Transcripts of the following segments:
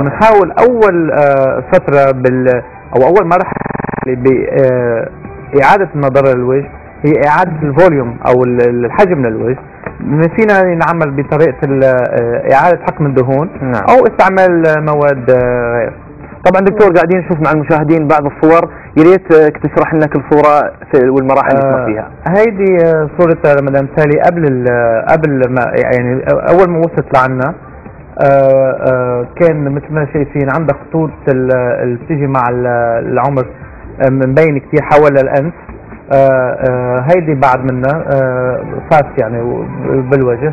بنحاول أول آه، فترة بال أو أول مرحلة باعاده النظر للوجه هي إعادة الفوليوم أو ال- الحجم للوجه. فينا نعمل بطريقة آه، إعادة حقن الدهون نعم. أو استعمال مواد آه، غير طبعا دكتور قاعدين نشوف مع المشاهدين بعض الصور. يا ريت آه، تشرح لنا كل صورة والمراحل اللي فيها. هيدي آه، صورة مدام سالي قبل قبل ما يعني أول ما وصلت لعنا. آه، آه، كان مثل ما شايفين عندها خطوط ال- اللي بتيجي مع ال- العمر آه، مبين كثير حول الانف آه، آه، هيدي بعد منا فات يعني بالوجه.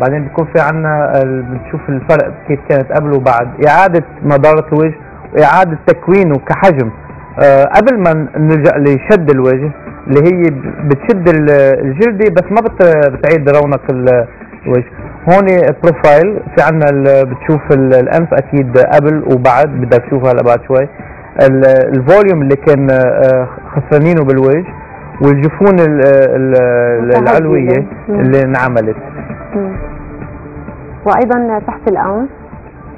بعدين بيكون في عنا بنشوف الفرق كيف كانت قبل وبعد. إعادة نضارة الوجه واعادة تكوينه كحجم. آه، قبل ما نلجأ لشد الوجه اللي هي بتشد ال- الجلدة بس ما بت- بتعيد رونق ال- الوجه. هون profile في عنا ال- بتشوف ال- الأنف أكيد قبل وبعد بدك تشوفها هلا بعد شوي ال- ال volume اللي كان آه، خسرانينه بالوجه والجفون ال- ال- العلوية مم. اللي انعملت. وأيضا تحت الأنف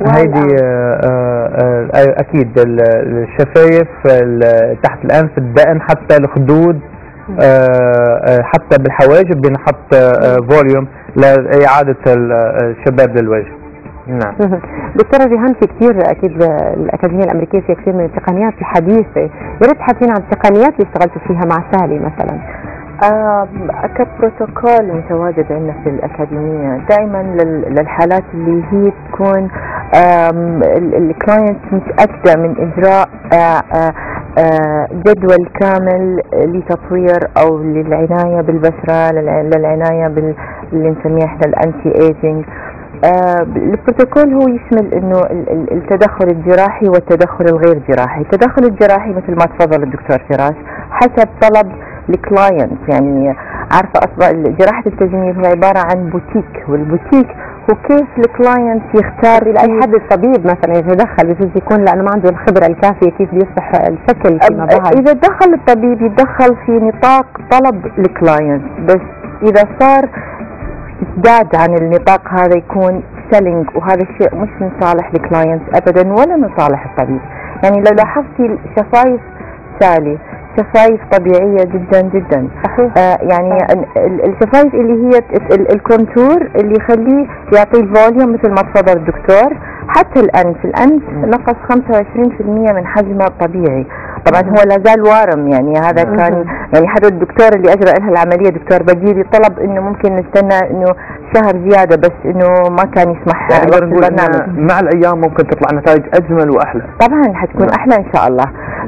هيدي. آه، آه، أكيد ال- الشفايف ال- تحت الأنف الدقن حتى الخدود حتى بالحواجب بنحط آه، volume لإعادة ال- الشباب للوجه. نعم. مهم. دكتورة ريهان في كثير أكيد الأكاديمية الأمريكية فيها كثير من التقنيات الحديثه يا ريت تحكينا عن التقنيات اللي اشتغلتوا فيها مع سالي مثلا. آه كبروتوكول متواجد عندنا في الأكاديمية. دائما لل- للحالات اللي هي تكون ال client متأكدة من إجراء آه آه آه جدول كامل لتطوير أو للعناية بالبشرة للع- للعناية بال اللي نسميه إحنا ال anti-aging آه البروتوكول هو يشمل إنه ال- ال- التدخل الجراحي والتدخل الغير جراحي، التدخل الجراحي مثل ما تفضل الدكتور فراس حسب طلب ال client. يعني عارفة أصلا جراحة التجميل هي عبارة عن boutique وال boutique هو كيف ال client يختار لاي حد الطبيب مثلا؟ يتدخل بجوز يكون لأنه ما عنده الخبرة الكافية كيف بيصلح الشكل فيما بعد إذا دخل الطبيب يتدخل في نطاق طلب ال client. بس إذا صار ازداد عن النطاق هذا يكون selling وهذا الشيء مش من صالح ال client ابدا ولا من صالح الطبيب. يعني لو لاحظتي شفايف سالي شفايف طبيعية جدا جدا. صحيح. آه يعني ال- ال- الشفايف اللي هي ال- ال- ال contour اللي يخليه يعطي الفوليوم مثل ما تفضل الدكتور. حتى الأنف الأنف نقص 25% من حجمه الطبيعي. طبعا هو لا زال وارم يعني هذا مم. كان يعني حتى الدكتور اللي أجرى لها العملية دكتور بجيري طلب إنه ممكن نستنى إنه شهر زيادة بس إنه ما كان يسمح يعني البرنامج. مع الأيام ممكن تطلع نتائج أجمل وأحلى طبعا حتكون نعم. أحلى إن شاء الله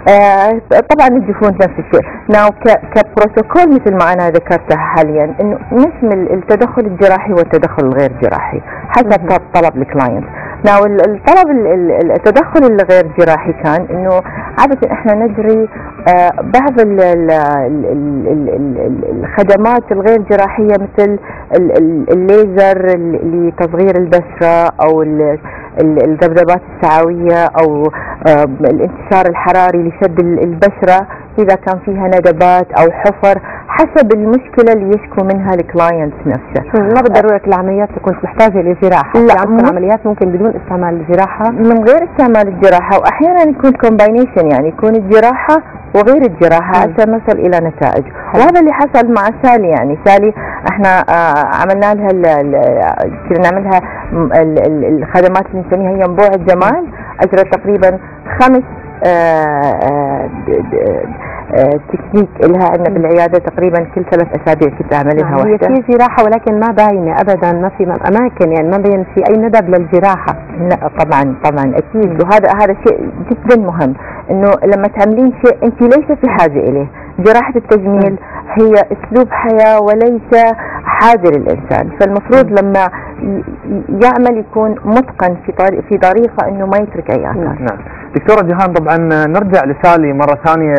آه طبعا الجفون نفس الشيء ناو كبروتوكول مثل ما أنا ذكرتها حاليا إنه نشمل التدخل الجراحي والتدخل الغير جراحي حسب طلب ال client now ال- الطلب ال- ال- التدخل الغير جراحي كان إنه عادة إحنا نجري آه بعض ال- ال- ال- ال- ال- ال- الخدمات الغير جراحية مثل ال- ال- الليزر ال- لتقشير البشرة أو ال- ال- الذبذبات السعوية أو آه، الانتشار الحراري لشد ال- البشرة إذا كان فيها ندبات أو حفر حسب المشكلة اللي يشكو منها ال client نفسه. ما بالضروره العمليات تكون محتاجة لجراحة. لا، مو- عمليات ممكن بدون استعمال الجراحة. من غير استعمال الجراحة وأحيانا يكون combination يعني يكون الجراحة وغير الجراحة. عشان نصل إلى نتائج. وهذا اللي حصل مع سالي يعني سالي إحنا آه عملنا لها كنا نعملها الخدمات اللي نسميها هي ينبوع الجمال. أجرت تقريبا خمس آه، آه، تكنيك لها عندنا مم. بالعيادة تقريبا كل ثلاث أسابيع كنت أعمل لها يعني هي واحدة في جراحة ولكن ما باينة ابدا ما في أماكن يعني ما بين في أي ندب للجراحة. لا طبعا طبعا أكيد. وهذا هذا شيء جدا مهم إنه لما تعملين شيء أنت ليس في حاجة إليه. جراحة التجميل هي أسلوب حياة وليس حاجة للانسان فالمفروض لما يعمل يكون متقن في طريق في طريقة إنه ما يترك أي اثر نعم. دكتورة جيهان طبعا نرجع لسالي مرة ثانية.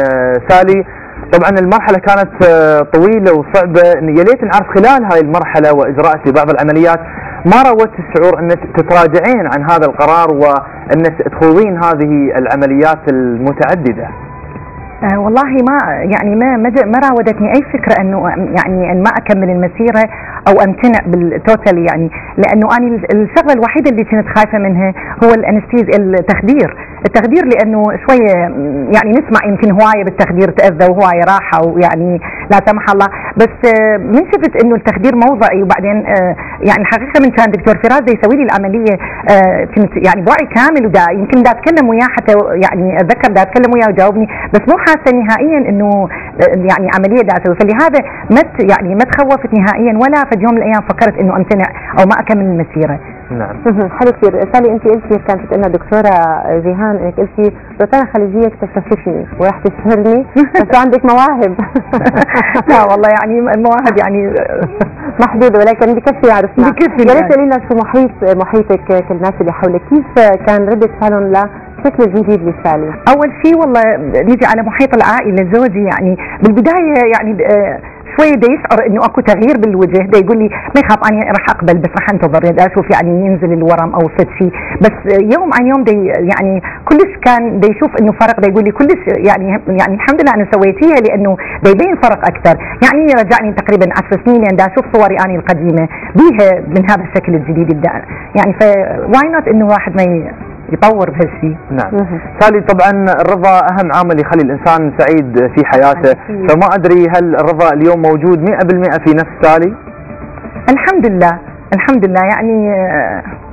سالي طبعا المرحلة كانت آه، طويلة وصعبة. يا ليت نعرف خلال هاي المرحلة وإجراءك لبعض العمليات ما راودك الشعور أنك تتراجعين عن هذا القرار وأنك تخوضين هذه العمليات المتعددة؟ آه والله ما يعني ما ما راودتني أي فكرة إنه يعني إن ما أكمل المسيرة أو امتنع بال total يعني. لأنه أنا الشغلة الوحيدة اللي كنت خايفة منها هو ال anesthesia التخدير. التخدير لأنه شوية يعني نسمع يمكن هواية بالتخدير تأذى وهواية راحة ويعني لا سمح الله. بس آه، من شفت إنه التخدير موضعي وبعدين آه، يعني الحقيقة من كان دكتور فراس يسوي لي العملية آه، كنت يعني بوعي كامل ودا يمكن دا أتكلم وياه حتى يعني أتذكر دا أتكلم وياه وجاوبني بس مو حاسة نهائيا إنه يعني عملية دا أسوي. فلهذا ما يعني ما تخوفت نهائيا ولا في يوم من الأيام فكرت إنه أمتنع أو ما أكمل المسيره نعم. حلو كثير سالي انت قلتي كانت لنا دكتورة جيهان انك قلتي روتانا خليجية اكتشفتني وراح تشهرني. بس عندك مواهب. لا والله يعني المواهب يعني محدودة ولكن بكفي يعرفنا بكفي يا ريت لنا شو محيط محيطك الناس اللي حولك. كيف كان ردة فعلهم الشكل الجديد لسالي؟ أول شيء والله نيجي على محيط العائلة زوجي يعني. بالبداية يعني شوي بده يشعر إنه أكو تغيير بالوجه. بده يقول لي ما يخاف أني راح أقبل بس راح أنتظر أشوف يعني ينزل الورم أو فد شيء بس يوم عن يوم دي يعني كلش كان بده يشوف إنه فرق بده يقول لي كلش يعني يعني الحمد لله أنا سويتيها لأنه بده يبين فرق أكثر يعني رجعني تقريبا 10 سنين يعني أشوف صوري اني القديمة. بيها من هذا الشكل الجديد يعني ف why not إنه واحد ما يطور بهالشيء نعم. سالي طبعا الرضا أهم عامل يخلي الإنسان سعيد في حياته. فما أدري هل الرضا اليوم موجود 100% في نفس سالي؟ الحمد لله الحمد لله يعني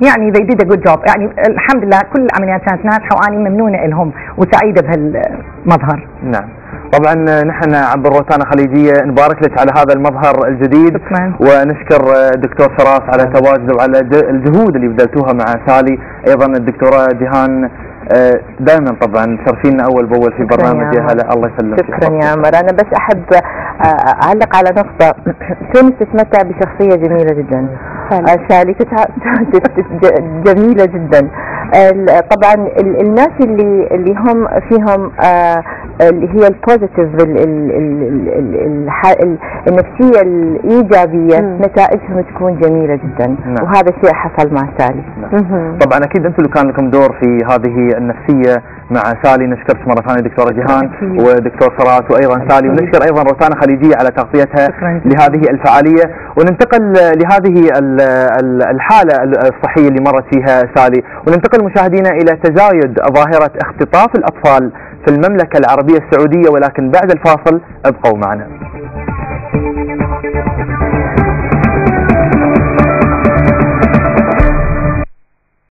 يعني they did a good job. يعني الحمد لله كل العمليات كانت ناجحه واني ممنونة لهم وسعيدة بهالمظهر. نعم. طبعا نحن عبر روتانا خليجية نبارك لك على هذا المظهر الجديد. شكرا. ونشكر الدكتور فراس على تواجده وعلى الجهود اللي بذلتوها مع سالي. أيضا الدكتورة جيهان آه، دائما طبعا تشرفينا أول بأول في برنامج يا هلا الله يسلمك. شكرا يا عمر. أنا بس أحب آه، أعلق على نقطة. تونس تتمتع بشخصية جميلة جدا. سالي. جميلة جدا. طبعا الناس اللي اللي هم فيهم آه، اللي هي البوزيتيف النفسية الإيجابية نتائجهم تكون جميلة جدا. نعم. وهذا الشيء حصل مع سالي. نعم. طبعا أكيد أنتم اللي كان لكم دور في هذه النفسية مع سالي نشكرك مرة ثانية دكتورة جيهان ودكتور صرات وأيضا سالي. ونشكر أيضا روتانا خليجية على تغطيتها لهذه الفعالية. وننتقل لهذه الحالة الصحية اللي مرت فيها سالي. وننتقل مشاهدينا إلى تزايد ظاهرة اختطاف الأطفال في المملكة العربية السعودية ولكن بعد الفاصل ابقوا معنا.